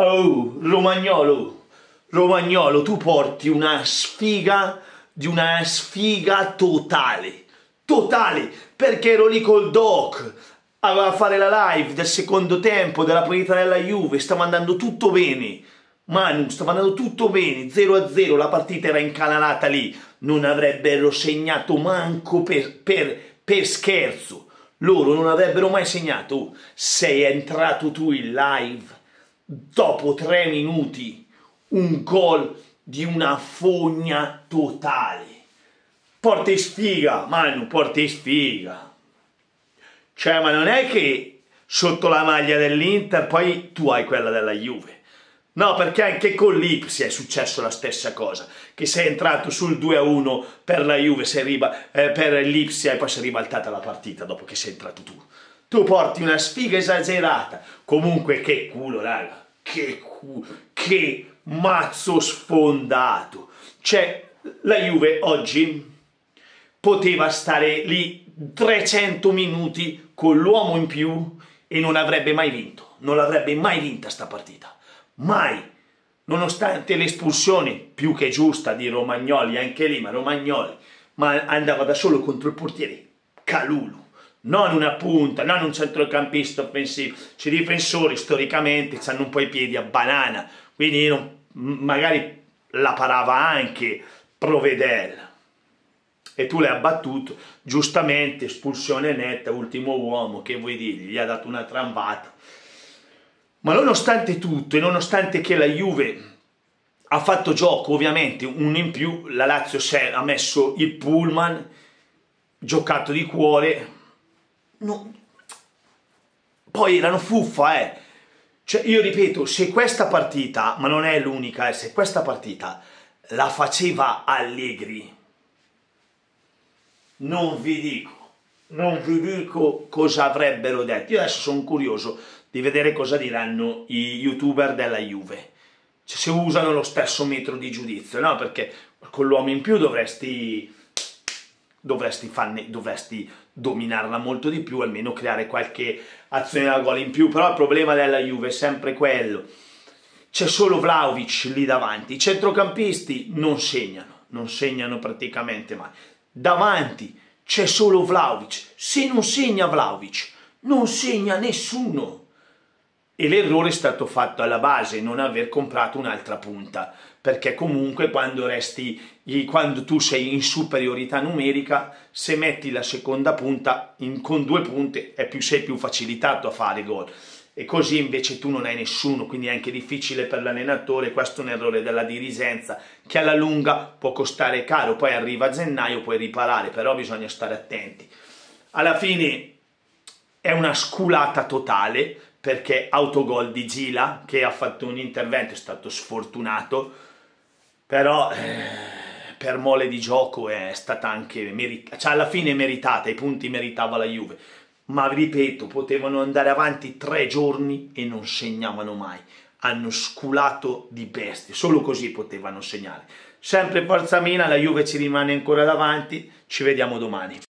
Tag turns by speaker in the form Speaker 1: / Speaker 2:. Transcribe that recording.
Speaker 1: Oh, Romagnolo, Romagnolo, tu porti una sfiga di una sfiga totale, totale, perché ero lì col doc a fare la live del secondo tempo della partita della Juve, stava andando tutto bene. Manu, stava andando tutto bene, 0-0, la partita era incanalata lì, non avrebbero segnato manco per, per, per scherzo. Loro non avrebbero mai segnato. Sei entrato tu in live dopo tre minuti un gol di una fogna totale. Porti sfiga, Manu, porti sfiga. Cioè, ma non è che sotto la maglia dell'Inter poi tu hai quella della Juve. No, perché anche con l'Ipsi è successo la stessa cosa, che sei entrato sul 2-1 per la Juve, riba, eh, per l'Ipsi e poi si è ribaltata la partita dopo che sei entrato tu. Tu porti una sfiga esagerata. Comunque che culo, raga. Che culo. Che mazzo sfondato. Cioè, la Juve oggi poteva stare lì 300 minuti con l'uomo in più e non avrebbe mai vinto. Non l'avrebbe mai vinta sta partita. Mai. Nonostante l'espulsione più che giusta di Romagnoli, anche lì, ma Romagnoli ma andava da solo contro il portiere Calulu non una punta, non un centrocampista offensivo. C'è difensori storicamente hanno un po' i piedi a banana, quindi non, magari la parava anche Provedel. E tu l'hai abbattuto, giustamente, espulsione netta, ultimo uomo, che vuoi dirgli? Gli ha dato una trambata. Ma nonostante tutto, e nonostante che la Juve ha fatto gioco, ovviamente, uno in più, la Lazio ha messo il pullman, giocato di cuore, no. poi erano fuffa, eh. Cioè, io ripeto, se questa partita, ma non è l'unica, eh, se questa partita la faceva Allegri, non vi dico, non vi dico cosa avrebbero detto. Io adesso sono curioso di vedere cosa diranno i youtuber della Juve. Cioè, se usano lo stesso metro di giudizio, no? Perché con l'uomo in più dovresti dovresti, farne, dovresti dominarla molto di più, almeno creare qualche azione da gol in più, però il problema della Juve è sempre quello, c'è solo Vlaovic lì davanti, i centrocampisti non segnano, non segnano praticamente mai, davanti c'è solo Vlaovic, se non segna Vlaovic non segna nessuno, e l'errore è stato fatto alla base, non aver comprato un'altra punta, perché comunque quando, resti, quando tu sei in superiorità numerica, se metti la seconda punta in, con due punte più, sei più facilitato a fare gol. E così invece tu non hai nessuno, quindi è anche difficile per l'allenatore, questo è un errore della dirigenza che alla lunga può costare caro, poi arriva a gennaio, puoi riparare, però bisogna stare attenti. Alla fine è una sculata totale, perché autogol di Gila che ha fatto un intervento, è stato sfortunato, però eh, per mole di gioco è stata anche meritata, cioè alla fine meritata, i punti meritava la Juve, ma ripeto, potevano andare avanti tre giorni e non segnavano mai, hanno sculato di bestie, solo così potevano segnare. Sempre Forza Mina, la Juve ci rimane ancora davanti, ci vediamo domani.